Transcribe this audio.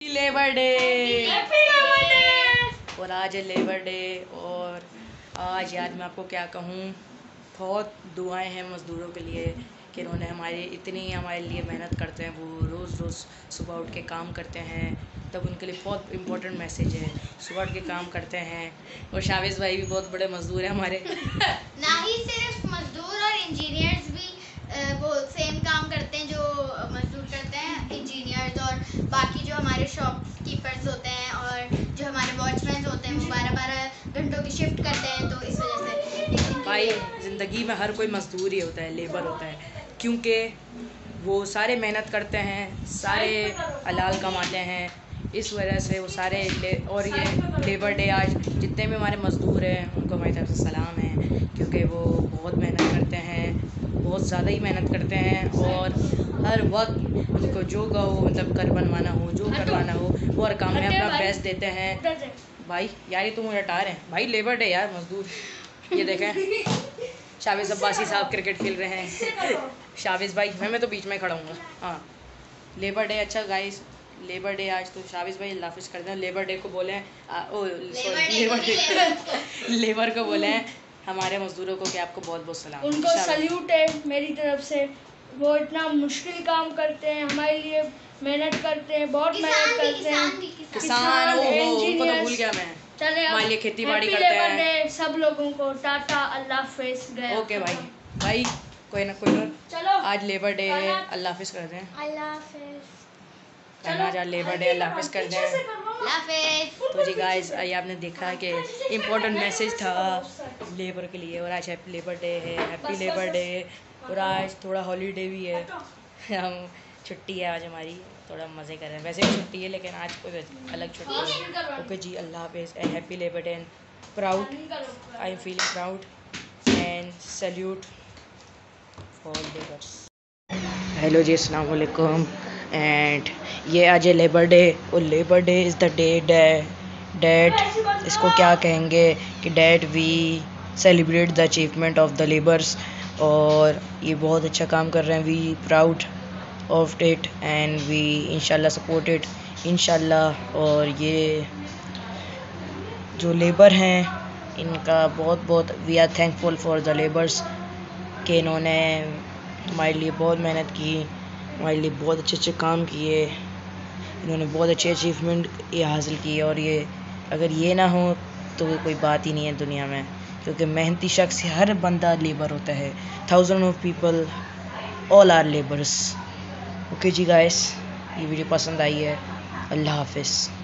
Labour day और आज है लेबर डे और आज यार मैं आपको क्या कहूँ बहुत दुआएँ हैं मज़दूरों के लिए कि उन्होंने हमारे इतनी हमारे लिए मेहनत करते हैं वो रोज़ रोज़ सुबह उठ के काम करते हैं तब उनके लिए बहुत इम्पोर्टेंट मैसेज है। सुबह उठ के काम करते हैं। और शावेज़ भाई भी बहुत बड़े मज़दूर हैं हमारे। ना ही सिर्फ़ मजदूर और इंजीनियर्स भी अ, वो सेम काम करते हैं जो मजदूर करते हैं इंजीनियर्स और बाकी जो हमारे शॉपकीपर्स होते हैं और जो हमारे वॉचमैन होते हैं, वो बारह बारह घंटों की शिफ्ट करते हैं तो इस वजह से भाई, ज़िंदगी में हर कोई मज़दूर ही होता है लेबर होता है। क्योंकि वो सारे मेहनत करते हैं, सारे हलाल कमाते हैं, इस वजह से वो सारे ले, और ये लेबर डे आज जितने भी हमारे मज़दूर हैं, उनको हमारी तरफ़ से सलाम है, क्योंकि वो बहुत मेहनत करते हैं, बहुत ज़्यादा ही मेहनत करते हैं, और हर वक्त उनको जो कहो मतलब घर बनवाना हो जो करवाना हो वो हर काम में अपना बेस्ट देते हैं। भाई यार ये तो मुझे हटा रहे हैं। भाई लेबर डे यार मजदूर। ये देखें शाविज अब्बासी साहब क्रिकेट खेल रहे हैं। शाविज भाई मैं मैं तो बीच में खड़ा हूँ। हाँ। लेबर डे अच्छा गाइस लेबर डे आज तो शाविज भाई अल्लाह हाफिज़ कर दें लेबर डे को बोले हैं ओ लेबर डे को लेबर को बोले हैं हमारे मज़दूरों को कि आपको बहुत बहुत सलाम। उनको सल्यूट है मेरी तरफ़ से। वो इतना मुश्किल काम करते हैं हमारे लिए मेहनत करते हैं बहुत मेहनत करते हैं। किसान हो तो भूल गया मैं। चले हमारे लिए खेती बाड़ी करते हैं। सब लोगों को टाटा अल्लाह हाफिज गया। ओके भाई भाई कोई ना कोई ना चलो आज लेबर डे है अल्लाह हाफिज़ कर दें अल्लाह हाफिज़। आज लेबर डे अल्लाह हाफिज़ कर दें तो जी गाइस ये आपने देखा कि इम्पोर्टेंट मैसेज था लेबर के लिए और आज हैप्पी लेबर डे है हैप्पी लेबर डे और आज थोड़ा हॉलीडे भी है। हम छुट्टी है आज हमारी, थोड़ा मज़े कर रहे हैं। वैसे भी छुट्टी है, लेकिन आज कोई अलग छुट्टी है। ओके जी, अल्लाह हाफिज़ and happy labour day and proud I am feeling proud and salute for labours hello जी, अस्सलाम वालेकुम एंड ये आज है लेबर डे और labour day is the day that इसको क्या कहेंगे कि that we celebrate the achievement of the labours और ये बहुत अच्छा काम कर रहे हैं। We proud of that and we इंशाल्लाह सपोर्ट इट इंशाल्लाह और ये जो लेबर हैं, इनका बहुत बहुत we are thankful for the labours के इन्होंने हमारे लिए बहुत मेहनत की, हमारे लिए बहुत अच्छे अच्छे काम किए। इन्होंने बहुत अच्छे अचीवमेंट ये हासिल किए। और ये अगर ये ना हो तो कोई बात ही नहीं है दुनिया में। क्योंकि मेहनती शख्स हर बंदा लेबर होता है। Thousand of people all are labours okay ji guys ये वीडियो पसंद आई है। अल्लाह हाफिज़।